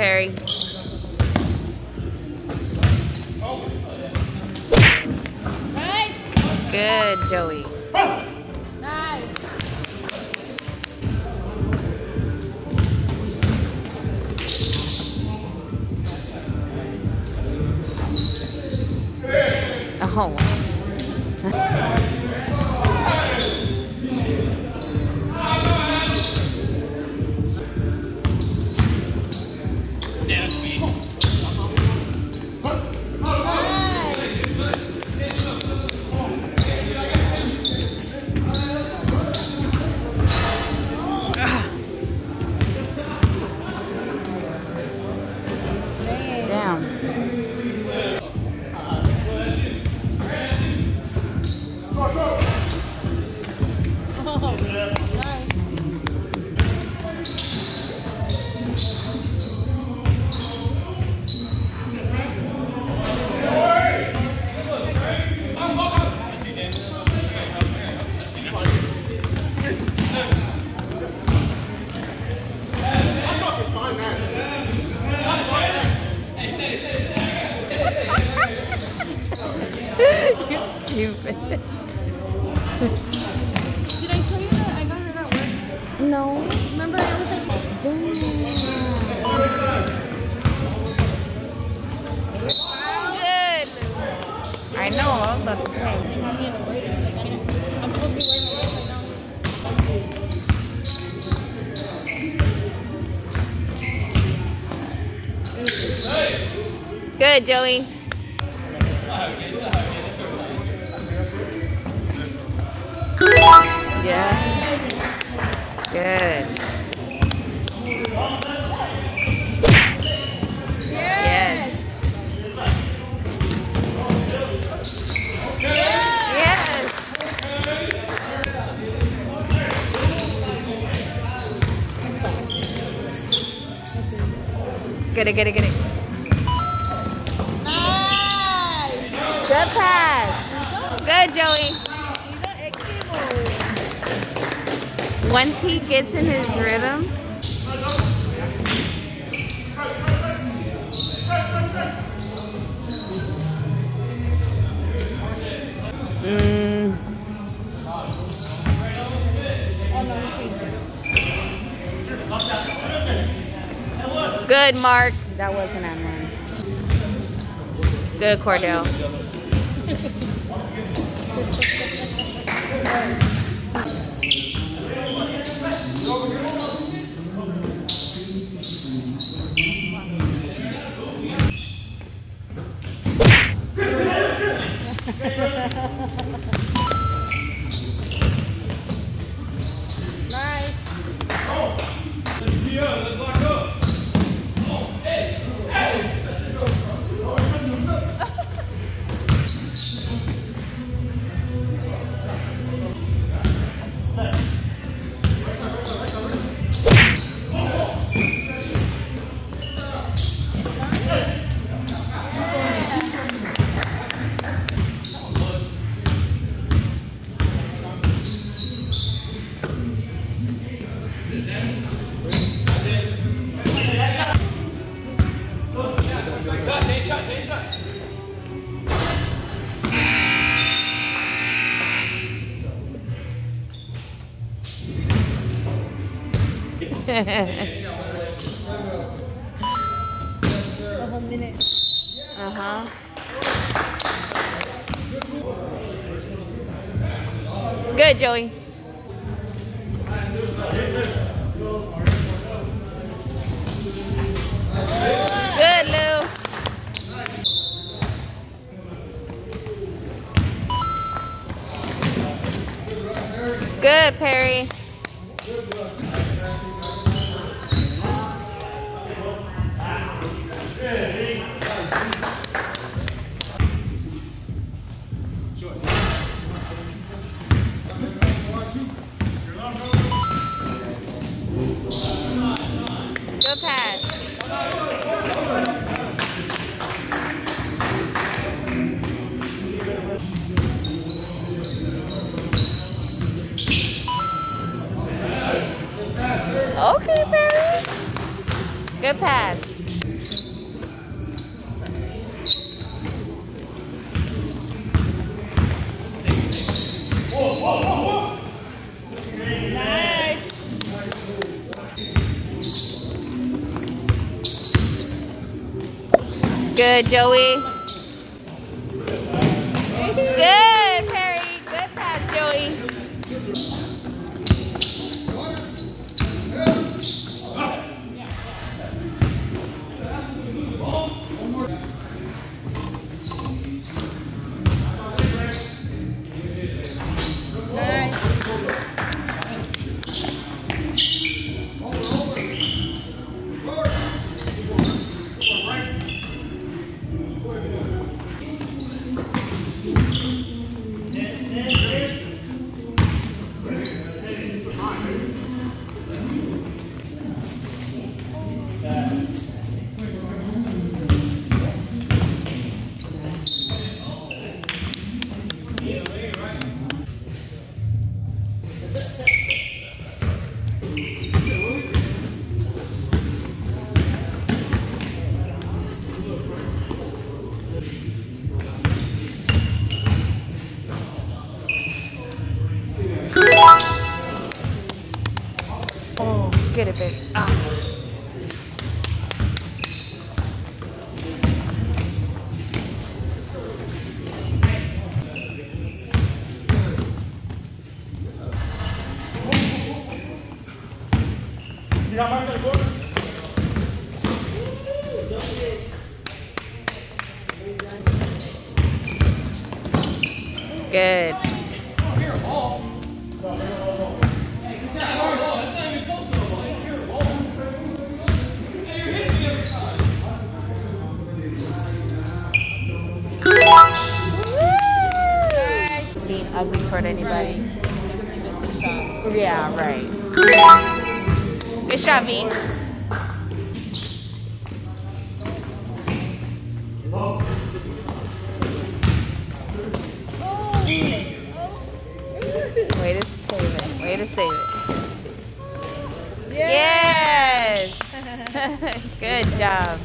Perry. Good, Joey. Nice. Oh. Damn. You're stupid. Did I tell you that I got her at work? No. Remember, it was like. Good. I know, I was about Good, Joey. Yeah. Good. Get it, get it, get it. Good. Good, Joey. Once he gets in his rhythm, mm, good, Mark. That wasn't on mine. Good, Cordell. Nice. A whole minute. uh huh. Good, Joey. Good, Perry. Good, Joey. Oh, get it, baby. Ah. Good. Nice. Being ugly toward anybody. Yeah, right. Good shot, V. Way to save it. Way to save it. Yes. Good job.